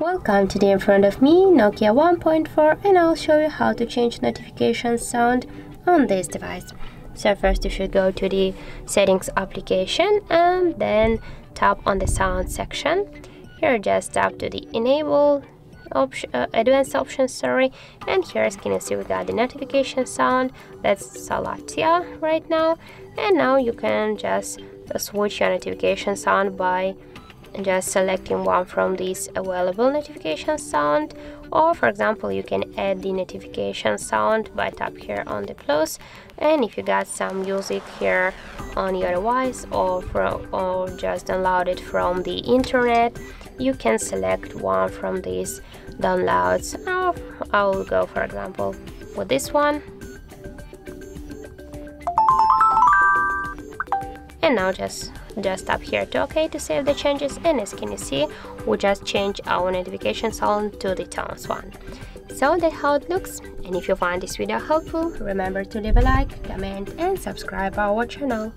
Welcome today in front of me Nokia 1.4 and I'll show you how to change notification sound on this device. So first you should go to the settings application and then tap on the sound section. Here just tap to the enable option, uh, advanced options sorry. And here as can see we got the notification sound. That's Salatia right now. And now you can just switch your notification sound by just selecting one from these available notification sound. Or for example you can add the notification sound by tap here on the plus. And if you got some music here on your device or from or just download it from the internet you can select one from these downloads. I will go for example with this one and now just just tap here to OK to save the changes and as can you see we just change our notification sound to the tones one. So that's how it looks. And if you find this video helpful remember to leave a like comment and subscribe our channel